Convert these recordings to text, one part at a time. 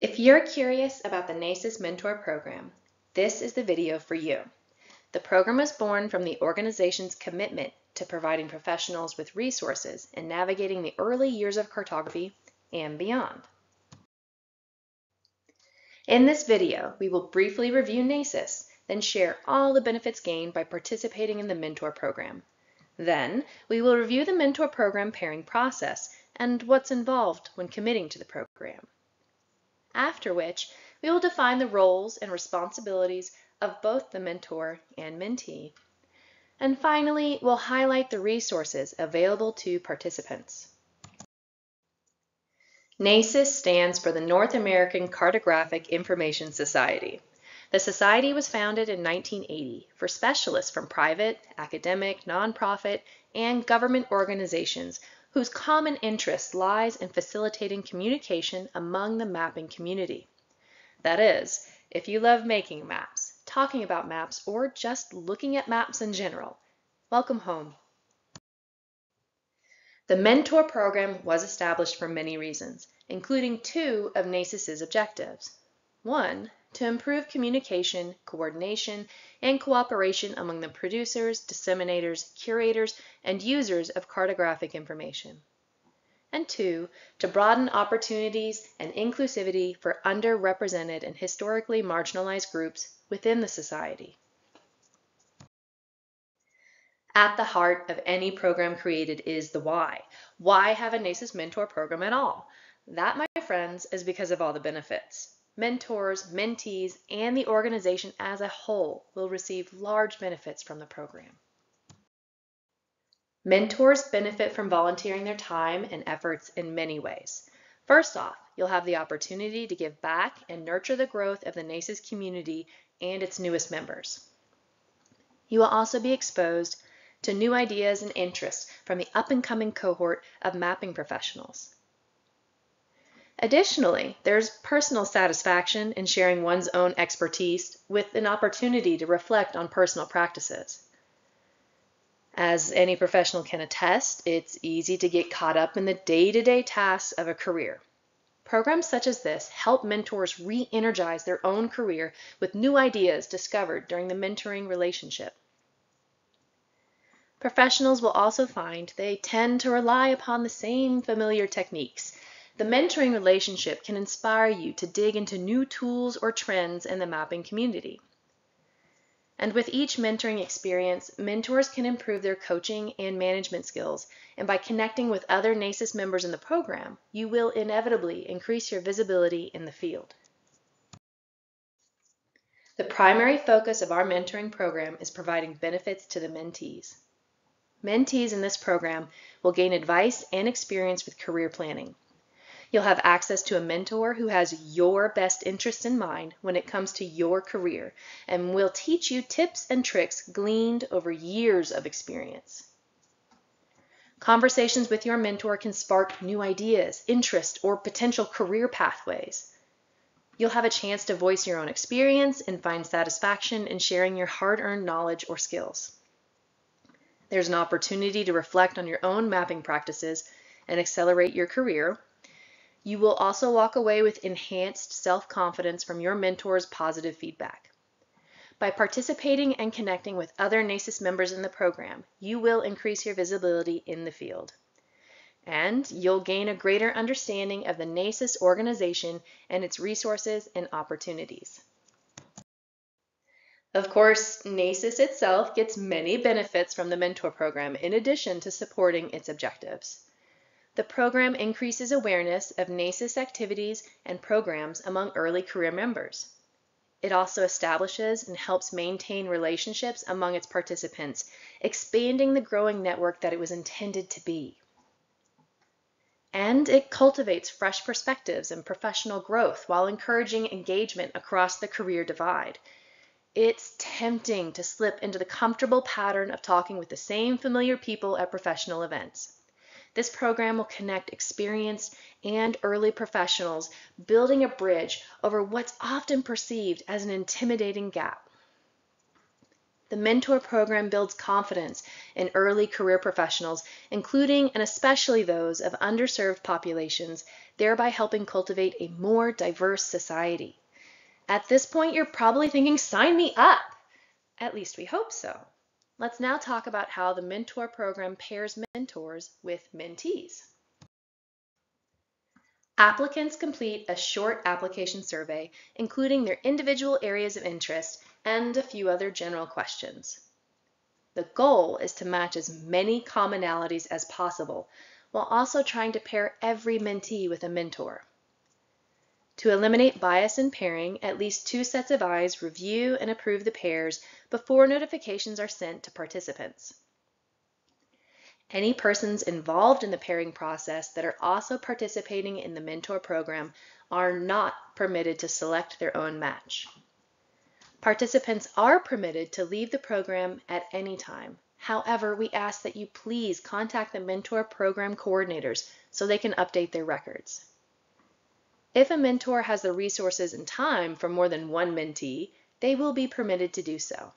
If you're curious about the NACIS Mentor Program, this is the video for you. The program was born from the organization's commitment to providing professionals with resources in navigating the early years of cartography and beyond. In this video, we will briefly review NACIS, then share all the benefits gained by participating in the Mentor Program. Then, we will review the Mentor Program pairing process and what's involved when committing to the program after which we will define the roles and responsibilities of both the mentor and mentee. And finally, we'll highlight the resources available to participants. NACIS stands for the North American Cartographic Information Society. The society was founded in 1980 for specialists from private, academic, nonprofit, and government organizations whose common interest lies in facilitating communication among the mapping community. That is, if you love making maps, talking about maps, or just looking at maps in general, welcome home. The Mentor program was established for many reasons, including two of NACIS's objectives. One, to improve communication, coordination, and cooperation among the producers, disseminators, curators, and users of cartographic information. And two, to broaden opportunities and inclusivity for underrepresented and historically marginalized groups within the society. At the heart of any program created is the why. Why have a NACIS mentor program at all? That, my friends, is because of all the benefits mentors, mentees, and the organization as a whole will receive large benefits from the program. Mentors benefit from volunteering their time and efforts in many ways. First off, you'll have the opportunity to give back and nurture the growth of the NACIS community and its newest members. You will also be exposed to new ideas and interests from the up-and-coming cohort of mapping professionals. Additionally, there's personal satisfaction in sharing one's own expertise with an opportunity to reflect on personal practices. As any professional can attest, it's easy to get caught up in the day-to-day tasks of a career. Programs such as this help mentors re-energize their own career with new ideas discovered during the mentoring relationship. Professionals will also find they tend to rely upon the same familiar techniques the mentoring relationship can inspire you to dig into new tools or trends in the mapping community. And with each mentoring experience, mentors can improve their coaching and management skills. And by connecting with other NACIS members in the program, you will inevitably increase your visibility in the field. The primary focus of our mentoring program is providing benefits to the mentees. Mentees in this program will gain advice and experience with career planning. You'll have access to a mentor who has your best interests in mind when it comes to your career and will teach you tips and tricks gleaned over years of experience. Conversations with your mentor can spark new ideas, interest, or potential career pathways. You'll have a chance to voice your own experience and find satisfaction in sharing your hard-earned knowledge or skills. There's an opportunity to reflect on your own mapping practices and accelerate your career you will also walk away with enhanced self-confidence from your mentor's positive feedback. By participating and connecting with other NACIS members in the program, you will increase your visibility in the field. And you'll gain a greater understanding of the NACIS organization and its resources and opportunities. Of course, NACIS itself gets many benefits from the mentor program in addition to supporting its objectives. The program increases awareness of NACIS activities and programs among early career members. It also establishes and helps maintain relationships among its participants, expanding the growing network that it was intended to be. And it cultivates fresh perspectives and professional growth while encouraging engagement across the career divide. It's tempting to slip into the comfortable pattern of talking with the same familiar people at professional events. This program will connect experienced and early professionals, building a bridge over what's often perceived as an intimidating gap. The mentor program builds confidence in early career professionals, including and especially those of underserved populations, thereby helping cultivate a more diverse society. At this point, you're probably thinking, sign me up! At least we hope so. Let's now talk about how the mentor program pairs mentors with mentees. Applicants complete a short application survey, including their individual areas of interest and a few other general questions. The goal is to match as many commonalities as possible, while also trying to pair every mentee with a mentor. To eliminate bias in pairing, at least two sets of eyes review and approve the pairs before notifications are sent to participants. Any persons involved in the pairing process that are also participating in the mentor program are not permitted to select their own match. Participants are permitted to leave the program at any time. However, we ask that you please contact the mentor program coordinators so they can update their records. If a mentor has the resources and time for more than one mentee, they will be permitted to do so.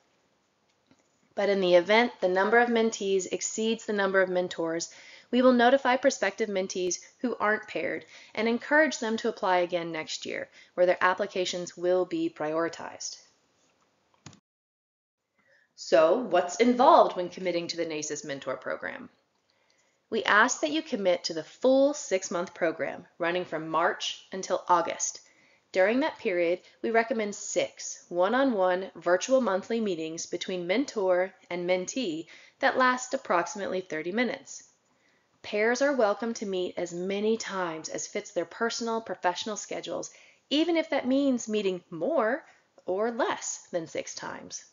But in the event the number of mentees exceeds the number of mentors, we will notify prospective mentees who aren't paired and encourage them to apply again next year, where their applications will be prioritized. So what's involved when committing to the NACIS Mentor Program? We ask that you commit to the full six-month program running from March until August. During that period, we recommend six one-on-one virtual monthly meetings between mentor and mentee that last approximately 30 minutes. Pairs are welcome to meet as many times as fits their personal professional schedules, even if that means meeting more or less than six times.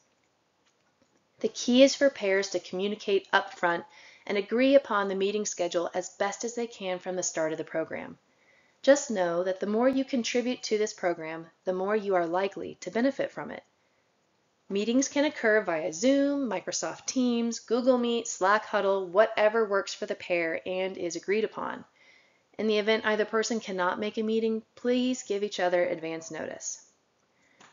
The key is for pairs to communicate upfront and agree upon the meeting schedule as best as they can from the start of the program. Just know that the more you contribute to this program, the more you are likely to benefit from it. Meetings can occur via Zoom, Microsoft Teams, Google Meet, Slack Huddle, whatever works for the pair and is agreed upon. In the event either person cannot make a meeting, please give each other advance notice.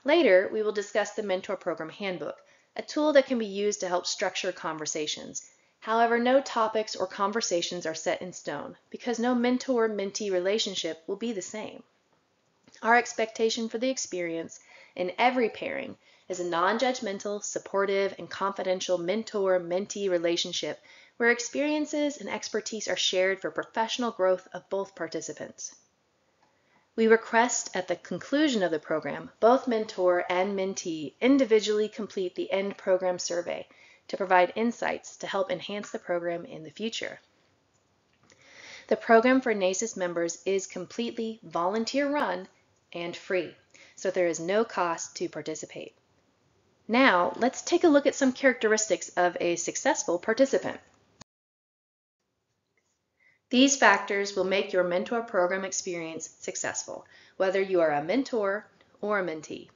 Later, we will discuss the Mentor Program Handbook, a tool that can be used to help structure conversations. However, no topics or conversations are set in stone because no mentor-mentee relationship will be the same. Our expectation for the experience in every pairing is a non-judgmental, supportive, and confidential mentor-mentee relationship where experiences and expertise are shared for professional growth of both participants. We request at the conclusion of the program, both mentor and mentee individually complete the end program survey to provide insights to help enhance the program in the future. The program for NACIS members is completely volunteer run and free, so there is no cost to participate. Now, let's take a look at some characteristics of a successful participant. These factors will make your mentor program experience successful, whether you are a mentor or a mentee.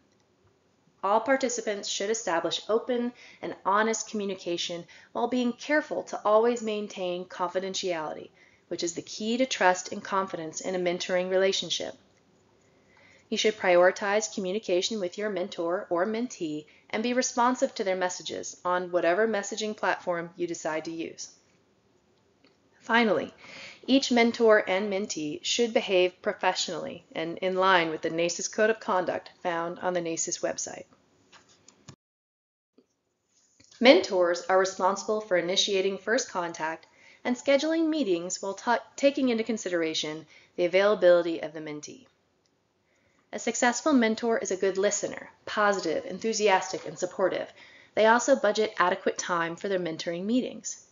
All participants should establish open and honest communication while being careful to always maintain confidentiality, which is the key to trust and confidence in a mentoring relationship. You should prioritize communication with your mentor or mentee and be responsive to their messages on whatever messaging platform you decide to use. Finally, each mentor and mentee should behave professionally and in line with the NACIS Code of Conduct found on the NACIS website. Mentors are responsible for initiating first contact and scheduling meetings while taking into consideration the availability of the mentee. A successful mentor is a good listener, positive, enthusiastic, and supportive. They also budget adequate time for their mentoring meetings.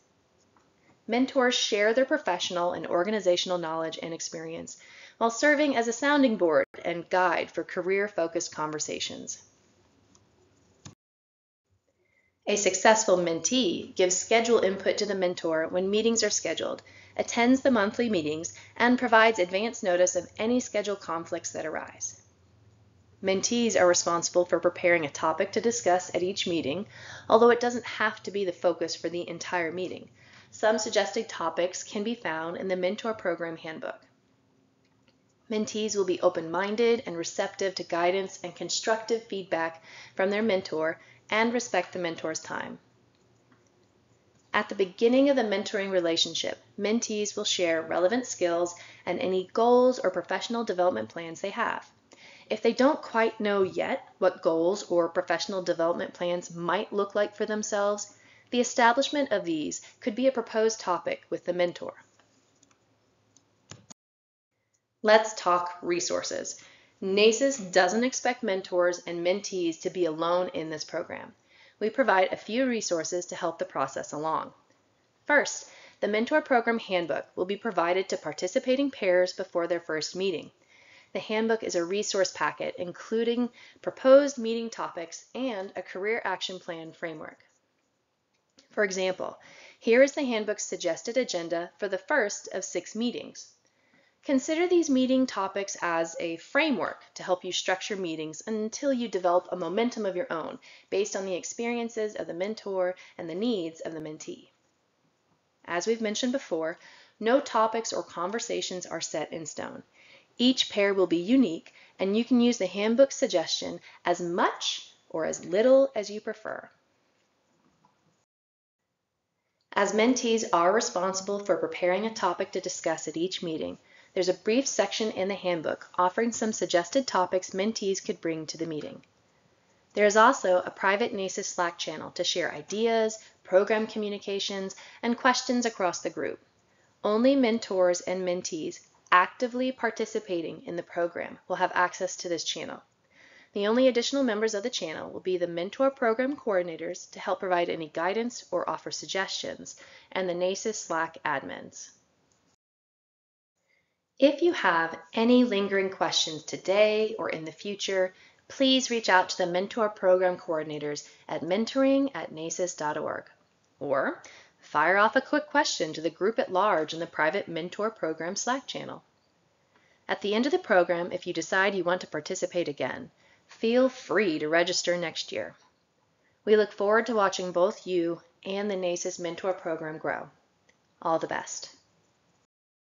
Mentors share their professional and organizational knowledge and experience while serving as a sounding board and guide for career-focused conversations. A successful mentee gives schedule input to the mentor when meetings are scheduled, attends the monthly meetings, and provides advance notice of any schedule conflicts that arise. Mentees are responsible for preparing a topic to discuss at each meeting, although it doesn't have to be the focus for the entire meeting. Some suggested topics can be found in the Mentor Program Handbook. Mentees will be open-minded and receptive to guidance and constructive feedback from their mentor and respect the mentor's time. At the beginning of the mentoring relationship, mentees will share relevant skills and any goals or professional development plans they have. If they don't quite know yet what goals or professional development plans might look like for themselves, the establishment of these could be a proposed topic with the mentor. Let's talk resources. NACIS doesn't expect mentors and mentees to be alone in this program. We provide a few resources to help the process along. First, the Mentor Program Handbook will be provided to participating pairs before their first meeting. The handbook is a resource packet including proposed meeting topics and a career action plan framework. For example, here is the handbook's suggested agenda for the first of six meetings. Consider these meeting topics as a framework to help you structure meetings until you develop a momentum of your own based on the experiences of the mentor and the needs of the mentee. As we've mentioned before, no topics or conversations are set in stone. Each pair will be unique and you can use the handbook suggestion as much or as little as you prefer. As mentees are responsible for preparing a topic to discuss at each meeting, there's a brief section in the handbook offering some suggested topics mentees could bring to the meeting. There is also a private NACIS Slack channel to share ideas, program communications, and questions across the group. Only mentors and mentees actively participating in the program will have access to this channel. The only additional members of the channel will be the mentor program coordinators to help provide any guidance or offer suggestions, and the NACIS Slack admins. If you have any lingering questions today or in the future, please reach out to the mentor program coordinators at mentoring at nacis.org. Or Fire off a quick question to the group at large in the private Mentor Program Slack channel. At the end of the program, if you decide you want to participate again, feel free to register next year. We look forward to watching both you and the NACIS Mentor Program grow. All the best.